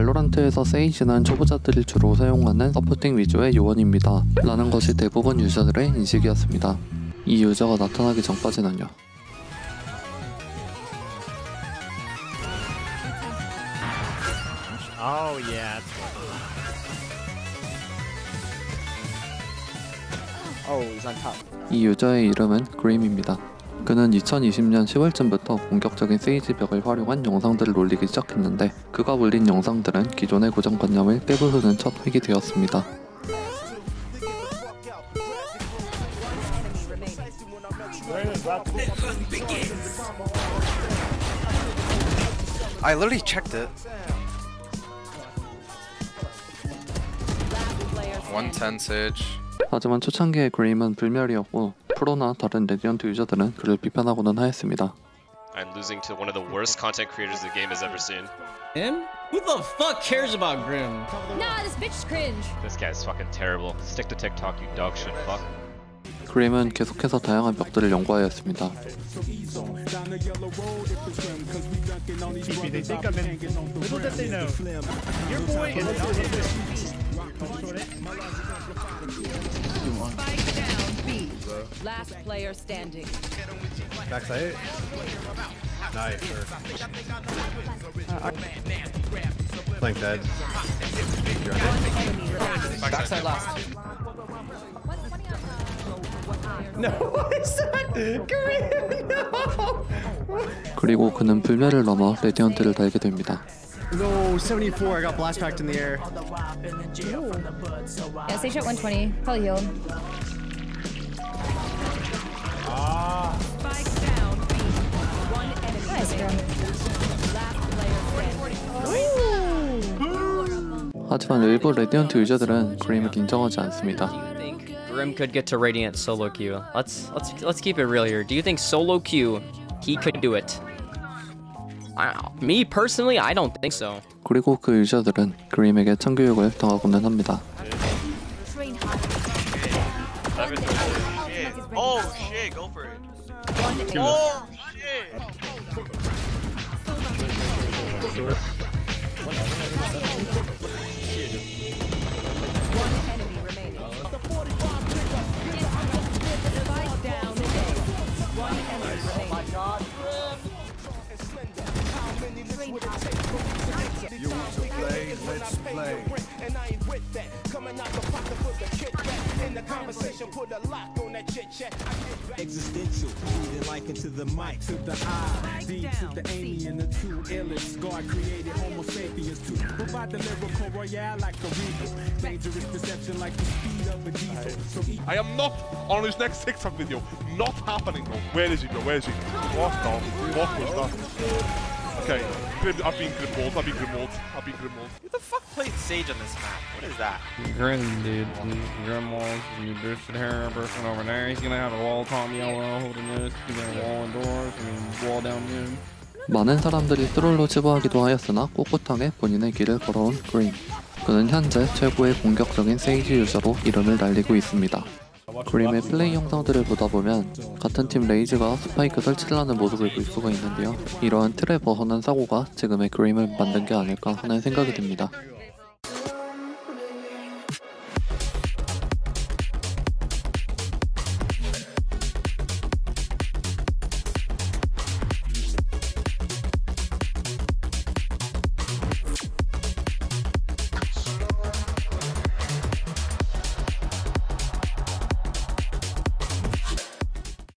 발로란트에서 세이지는 초보자들이 주로 사용하는 서포팅 위주의 요원입니다. 라는 것이 대부분 유저들의 인식이었습니다. 이 유저가 나타나기 전까지는요. Oh yeah. Oh, he's on top. 이 유저의 이름은 그림입니다. 그는 2020년 10월쯤부터 본격적인 세이지 벽을 활용한 영상들을 올리기 시작했는데 그가 올린 영상들은 기존의 고정관념을 빼부수는 첫 획이 되었습니다. I literally checked it. 110 Sage. 하지만 초창기의 그림은 불멸이었고 프로나 다른 레디언트 유저들은 그를 비판하고는 하였습니다. I'm losing to one of the worst content creators the game has ever seen. Him? Who the fuck cares about Grim? Nah, this bitch's cringe. This guy's fucking terrible. Stick to TikTok, you dog shit fuck. 그림은 계속해서 다양한 벽들을 연구하였습니다. Last player standing. Backside. Nice. Flank dead. Backside last. 그리고 그는 불멸을 넘어 레디언트를 달게 됩니다. No, 74. I got blast packed in the air. Yeah, stage at 120. Probably healed. 하지만 일부 레디언트 유저들은 그림을 인정하지 않습니다. think Grim could get to Radiant solo queue? Let's let's let's keep it real here. Do you think solo queue he could do it? I, me personally, I don't think so. 그리고 그 유저들은 그림에게 참교육을 당하고는 합니다. Oh shit, go for it. Oh shit. Existential. Breathing like into the mic, to the I, D to the Amy, and the two illest. God created Homo sapiens to provide the lyrical royale like a regal. Dangerous deception like the speed of a diesel. So eat I am not on his next TikTok video. Not happening, bro. Where is he, bro? Where is he? What the fuck was that? Okay, Grim- I've been grimwalled. I've been grimwalled. I've been grimwalled. Who the fuck played Sage on this map? What is that? Grim, dude. Grim walls, you boosted hair person over there. He's gonna have a wall top yellow holding this. He's gonna wall indoors, I mean, wall down mid. 많은 사람들이 트롤로 치부하기도 하였으나 꼿꼿하게 본인의 길을 걸어온 그림. 그는 현재 최고의 공격적인 세이지 유저로 이름을 날리고 있습니다. 그림의 플레이 영상들을 보다 보면 같은 팀 레이즈가 스파이크 설치를 하는 모습을 볼 수가 있는데요. 이러한 틀에 벗어난 사고가 지금의 그림을 만든 게 아닐까 하는 생각이 듭니다.